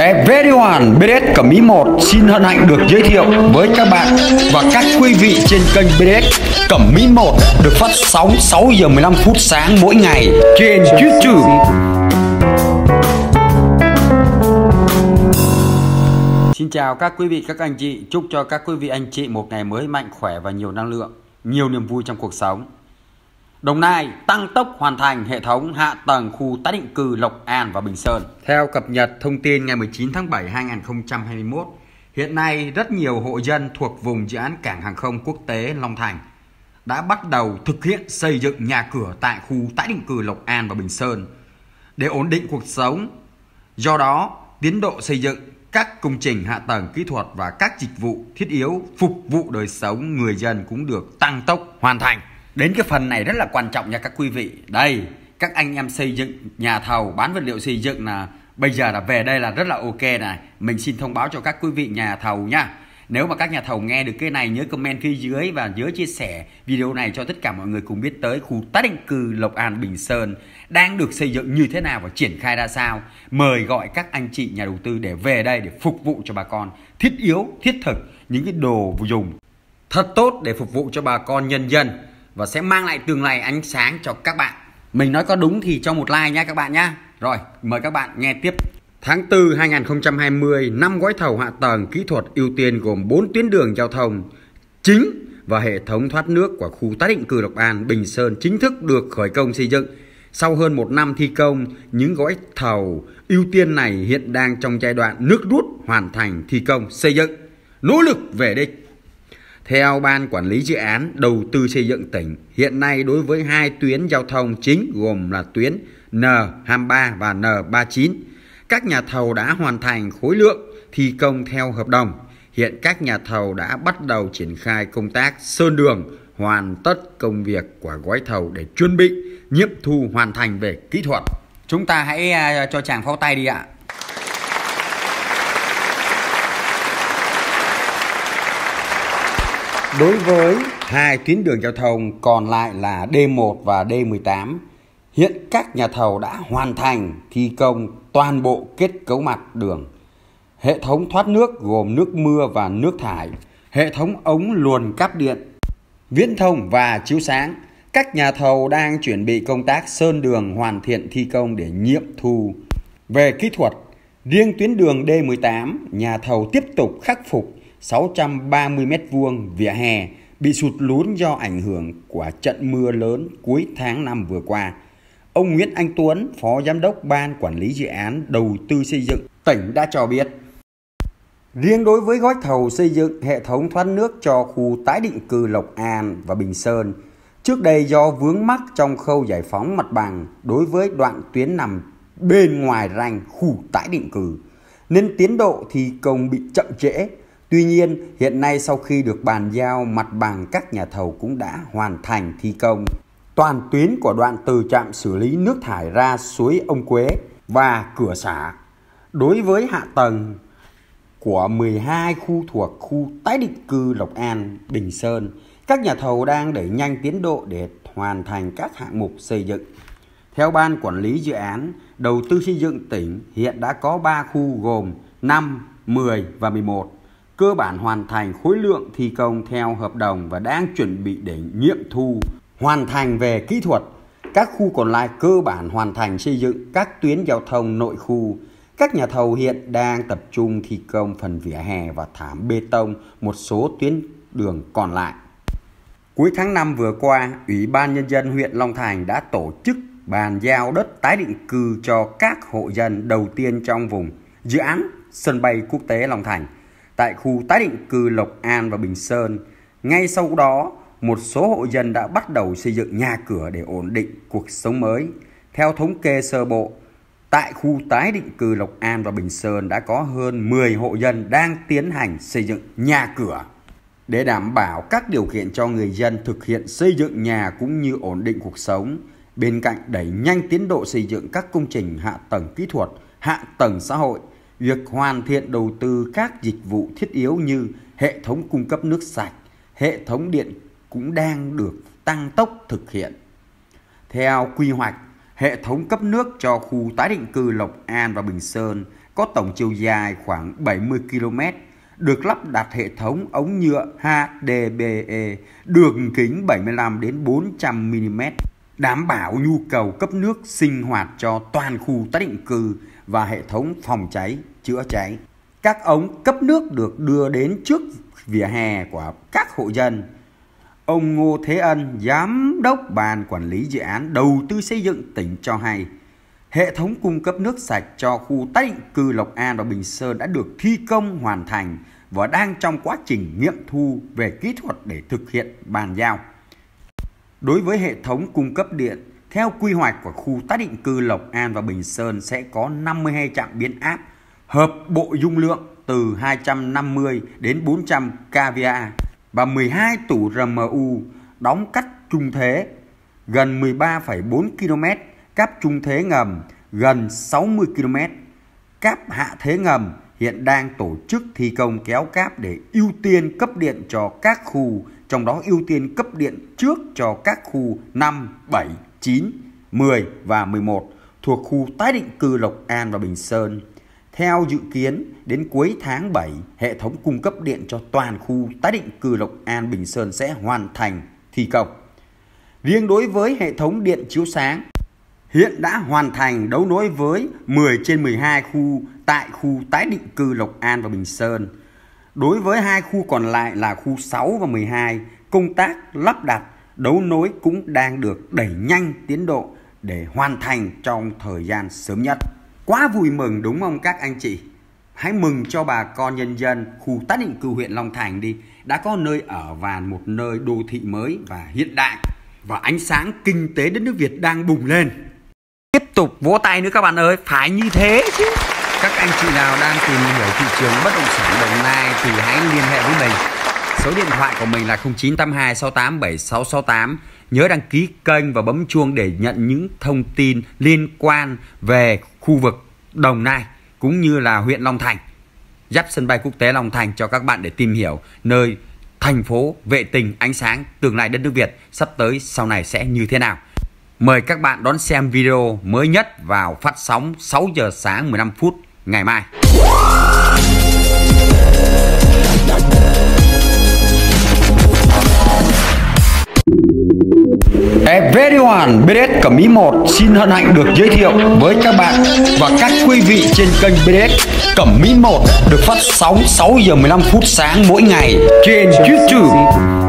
Everyone, BDS Cẩm Mỹ 1 xin hân hạnh được giới thiệu với các bạn và các quý vị trên kênh BDS Cẩm Mỹ 1 được phát sóng 6 giờ 15 phút sáng mỗi ngày trên YouTube. Xin chào các quý vị các anh chị, chúc cho các quý vị anh chị một ngày mới mạnh khỏe và nhiều năng lượng, nhiều niềm vui trong cuộc sống. Đồng Nai tăng tốc hoàn thành hệ thống hạ tầng khu tái định cư Lộc An và Bình Sơn. Theo cập nhật thông tin ngày 19 tháng 7 2021, hiện nay rất nhiều hộ dân thuộc vùng dự án cảng hàng không quốc tế Long Thành đã bắt đầu thực hiện xây dựng nhà cửa tại khu tái định cư Lộc An và Bình Sơn để ổn định cuộc sống. Do đó, tiến độ xây dựng các công trình hạ tầng kỹ thuật và các dịch vụ thiết yếu phục vụ đời sống người dân cũng được tăng tốc hoàn thành. Đến cái phần này rất là quan trọng nha các quý vị. Đây, các anh em xây dựng nhà thầu bán vật liệu xây dựng là bây giờ là về đây là rất là ok này. Mình xin thông báo cho các quý vị nhà thầu nha. Nếu mà các nhà thầu nghe được cái này nhớ comment phía dưới và nhớ chia sẻ video này cho tất cả mọi người cùng biết tới khu tái định cư Lộc An Bình Sơn đang được xây dựng như thế nào và triển khai ra sao. Mời gọi các anh chị nhà đầu tư để về đây để phục vụ cho bà con thiết yếu, thiết thực những cái đồ dùng thật tốt để phục vụ cho bà con nhân dân và sẽ mang lại tương lai ánh sáng cho các bạn. Mình nói có đúng thì cho một like nha các bạn nhá. Rồi, mời các bạn nghe tiếp. Tháng 4 2020, năm gói thầu hạ tầng kỹ thuật ưu tiên gồm 4 tuyến đường giao thông chính và hệ thống thoát nước của khu tái định cư Lộc An, Bình Sơn chính thức được khởi công xây dựng. Sau hơn một năm thi công, những gói thầu ưu tiên này hiện đang trong giai đoạn nước rút hoàn thành thi công xây dựng, nỗ lực về đích. Theo Ban Quản lý Dự án Đầu tư xây dựng tỉnh, hiện nay đối với hai tuyến giao thông chính gồm là tuyến N23 và N39, các nhà thầu đã hoàn thành khối lượng thi công theo hợp đồng. Hiện các nhà thầu đã bắt đầu triển khai công tác sơn đường, hoàn tất công việc của gói thầu để chuẩn bị nhiệm thu hoàn thành về kỹ thuật. Chúng ta hãy à, cho chàng pháo tay đi ạ. Đối với hai tuyến đường giao thông còn lại là D1 và D18, hiện các nhà thầu đã hoàn thành thi công toàn bộ kết cấu mặt đường. Hệ thống thoát nước gồm nước mưa và nước thải, hệ thống ống luồn cáp điện, viễn thông và chiếu sáng. Các nhà thầu đang chuẩn bị công tác sơn đường hoàn thiện thi công để nghiệm thu. Về kỹ thuật, riêng tuyến đường D18, nhà thầu tiếp tục khắc phục 630 m2 vỉa hè bị sụt lún do ảnh hưởng của trận mưa lớn cuối tháng 5 vừa qua. Ông Nguyễn Anh Tuấn, Phó Giám đốc Ban Quản lý Dự án Đầu tư xây dựng tỉnh đã cho biết. Riêng đối với gói thầu xây dựng hệ thống thoát nước cho khu tái định cư Lộc An và Bình Sơn, trước đây do vướng mắc trong khâu giải phóng mặt bằng đối với đoạn tuyến nằm bên ngoài ranh khu tái định cư, nên tiến độ thi công bị chậm trễ Tuy nhiên, hiện nay sau khi được bàn giao mặt bằng các nhà thầu cũng đã hoàn thành thi công. Toàn tuyến của đoạn từ trạm xử lý nước thải ra suối Ông Quế và cửa xả. Đối với hạ tầng của 12 khu thuộc khu tái định cư Lộc An, Bình Sơn, các nhà thầu đang đẩy nhanh tiến độ để hoàn thành các hạng mục xây dựng. Theo Ban Quản lý Dự án Đầu tư xây dựng tỉnh, hiện đã có 3 khu gồm 5, 10 và 11 cơ bản hoàn thành khối lượng thi công theo hợp đồng và đang chuẩn bị để nghiệm thu hoàn thành về kỹ thuật. Các khu còn lại cơ bản hoàn thành xây dựng các tuyến giao thông nội khu. Các nhà thầu hiện đang tập trung thi công phần vỉa hè và thảm bê tông một số tuyến đường còn lại. Cuối tháng 5 vừa qua, Ủy ban Nhân dân huyện Long Thành đã tổ chức bàn giao đất tái định cư cho các hộ dân đầu tiên trong vùng dự án sân bay quốc tế Long Thành – tại khu tái định cư Lộc An và Bình Sơn. Ngay sau đó, một số hộ dân đã bắt đầu xây dựng nhà cửa để ổn định cuộc sống mới. Theo thống kê sơ bộ, tại khu tái định cư Lộc An và Bình Sơn đã có hơn 10 hộ dân đang tiến hành xây dựng nhà cửa. Để đảm bảo các điều kiện cho người dân thực hiện xây dựng nhà cũng như ổn định cuộc sống, bên cạnh đẩy nhanh tiến độ xây dựng các công trình hạ tầng kỹ thuật, hạ tầng xã hội, việc hoàn thiện đầu tư các dịch vụ thiết yếu như hệ thống cung cấp nước sạch, hệ thống điện cũng đang được tăng tốc thực hiện. Theo quy hoạch, hệ thống cấp nước cho khu tái định cư Lộc An và Bình Sơn có tổng chiều dài khoảng 70 km, được lắp đặt hệ thống ống nhựa HDPE đường kính 75 đến 400 mm, đảm bảo nhu cầu cấp nước sinh hoạt cho toàn khu tái định cư và hệ thống phòng cháy chữa cháy. Các ống cấp nước được đưa đến trước vỉa hè của các hộ dân. Ông Ngô Thế Ân, Giám đốc Ban Quản lý Dự án Đầu tư xây dựng tỉnh cho hay, hệ thống cung cấp nước sạch cho khu tái định cư Lộc An và Bình Sơn đã được thi công hoàn thành và đang trong quá trình nghiệm thu về kỹ thuật để thực hiện bàn giao. Đối với hệ thống cung cấp điện, theo quy hoạch của khu tái định cư Lộc An và Bình Sơn sẽ có 52 trạm biến áp hợp bộ dung lượng từ 250 đến 400 kVA và 12 tủ RMU đóng cắt trung thế gần 13,4 km, cáp trung thế ngầm gần 60 km, cáp hạ thế ngầm hiện đang tổ chức thi công kéo cáp để ưu tiên cấp điện cho các khu, trong đó ưu tiên cấp điện trước cho các khu 5, 7, 9, 10 và 11 thuộc khu tái định cư Lộc An và Bình Sơn. Theo dự kiến, đến cuối tháng 7, hệ thống cung cấp điện cho toàn khu tái định cư Lộc An Bình Sơn sẽ hoàn thành thi công. Riêng đối với hệ thống điện chiếu sáng, hiện đã hoàn thành đấu nối với 10 trên 12 khu tại khu tái định cư Lộc An và Bình Sơn. Đối với hai khu còn lại là khu 6 và 12, công tác lắp đặt đấu nối cũng đang được đẩy nhanh tiến độ để hoàn thành trong thời gian sớm nhất. Quá vui mừng đúng không các anh chị? Hãy mừng cho bà con nhân dân khu tái định cư huyện Long Thành đi. Đã có nơi ở và một nơi đô thị mới và hiện đại. Và ánh sáng kinh tế đất nước Việt đang bùng lên. Tiếp tục vỗ tay nữa các bạn ơi, phải như thế chứ. Các anh chị nào đang tìm hiểu thị trường bất động sản Đồng Nai thì hãy liên hệ với mình. Số điện thoại của mình là 0982 68 7668. Nhớ đăng ký kênh và bấm chuông để nhận những thông tin liên quan về khu vực Đồng Nai, cũng như là huyện Long Thành. giáp sân bay quốc tế Long Thành cho các bạn để tìm hiểu nơi thành phố vệ tinh ánh sáng tương lai đất nước Việt sắp tới sau này sẽ như thế nào. Mời các bạn đón xem video mới nhất vào phát sóng 6 giờ sáng 15 phút ngày mai. Everyone, BDS Cẩm mỹ 1 xin hân hạnh được giới thiệu với các bạn và các quý vị trên kênh BDS Cẩm Mỹ 1 được phát sóng 6 giờ 15 phút sáng mỗi ngày trên YouTube.